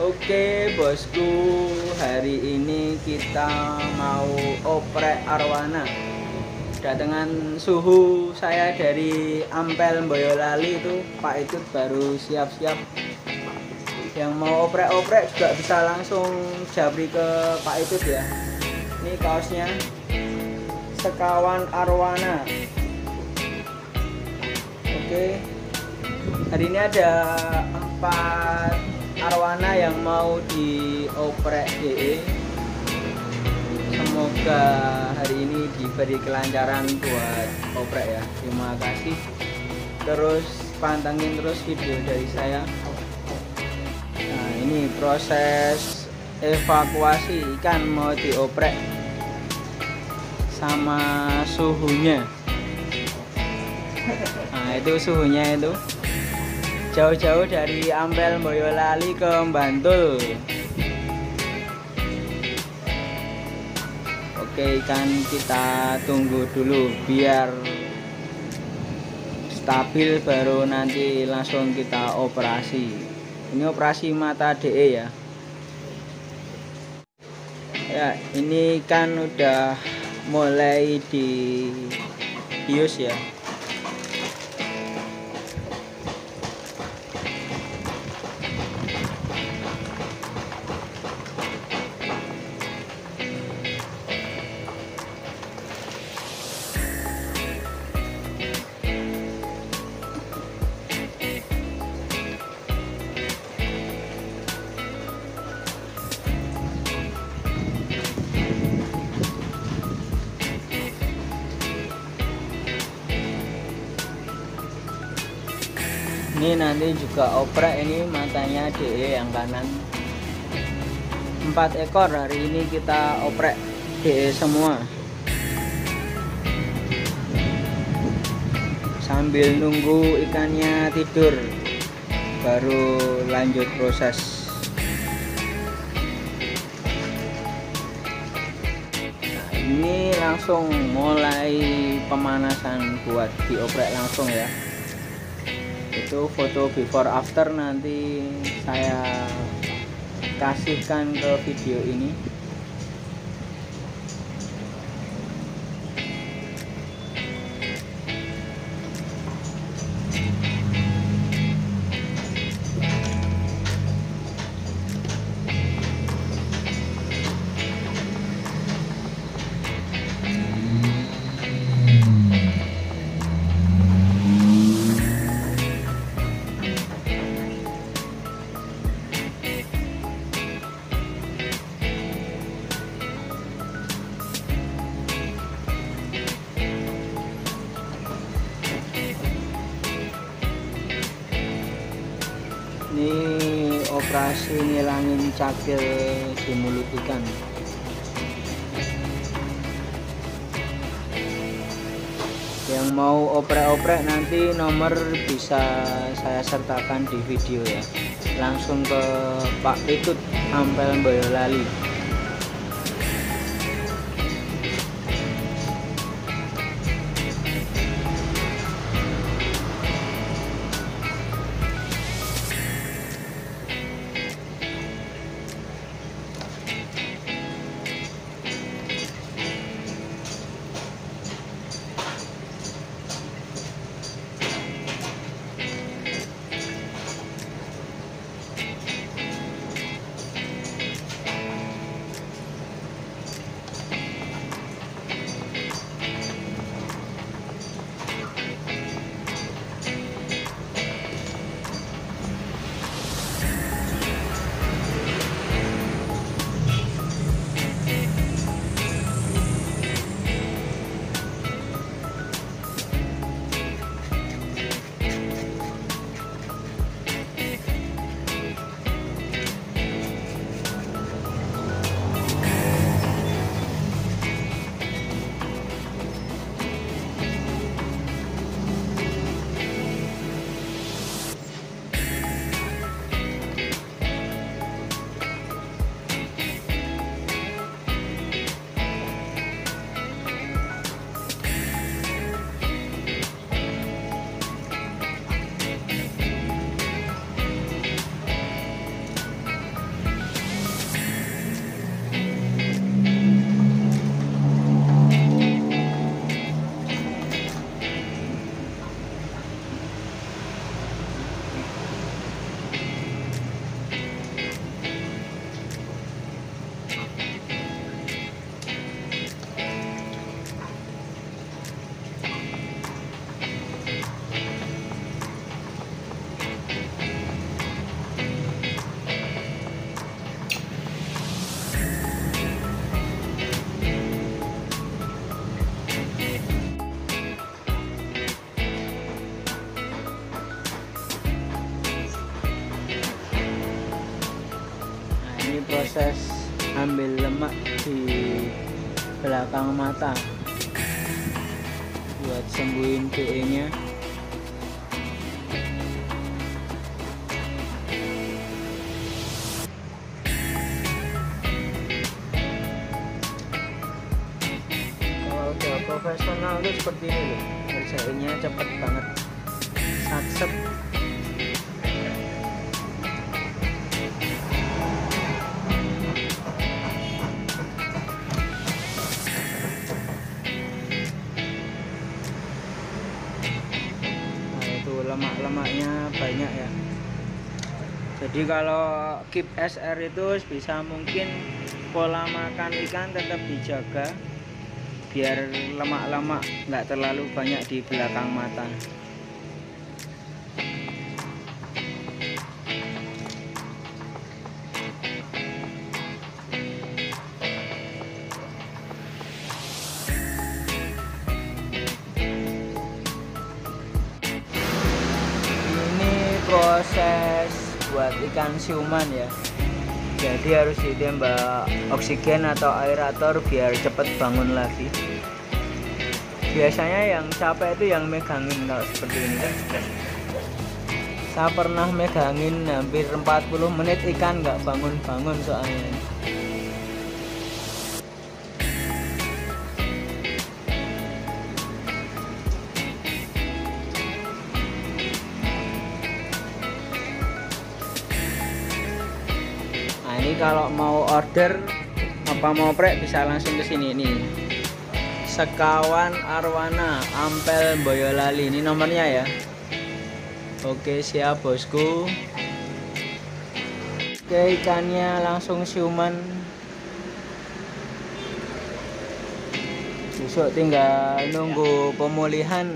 Oke bosku, hari ini kita mau oprek arwana. Datangan suhu saya dari Ampel Boyolali itu Pak Itut baru siap-siap. Yang mau oprek-oprek juga bisa langsung jabri ke Pak Itut ya. Ini kaosnya sekawan arwana. Oke, hari ini ada empat arwana yang mau dioprek DE semoga hari ini diberi kelancaran buat oprek ya. Terima kasih. Terus pantengin terus video dari saya. Nah ini proses evakuasi ikan mau dioprek sama suhunya. Nah itu suhunya itu jauh-jauh dari Ampel Boyolali ke Bantul. Oke ikan kita tunggu dulu biar stabil baru nanti langsung kita operasi. Ini operasi mata DE ya. Ya ini kan udah mulai di bius ya ini nanti juga oprek ini matanya DE yang kanan. Empat ekor hari ini kita oprek DE semua. Sambil nunggu ikannya tidur baru lanjut proses. Ini langsung mulai pemanasan buat dioprek langsung ya itu foto before after nanti saya kasihkan ke video ini operasi ngilangin cakil di mulut ikan. Yang mau oprek-oprek nanti nomor bisa saya sertakan di video ya. Langsung ke Pak Pitut Ampel Boyolali di belakang mata. Buat sembuhin DE nya profesional tuh seperti ini loh kerjainnya cepet banget. Satset itu lemak-lemaknya banyak ya. Jadi kalau keep SR itu bisa mungkin pola makan ikan tetap dijaga biar lemak-lemak nggak terlalu banyak di belakang mata proses buat ikan siuman ya. Jadi harus ditembak oksigen atau aerator biar cepet bangun lagi. Biasanya yang capek itu yang megangin kalau seperti ini kan. Saya pernah megangin hampir 40 menit ikan nggak bangun-bangun soalnya kalau mau order apa mau prek bisa langsung ke sini nih. Sekawan Arwana Ampel Boyolali ini nomornya ya. Oke siap bosku. Oke ikannya langsung siuman. Besok tinggal nunggu pemulihan.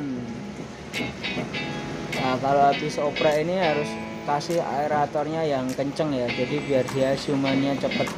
Nah kalau habis oprek ini harus kasih aeratornya yang kenceng ya. Jadi biar dia siumannya cepet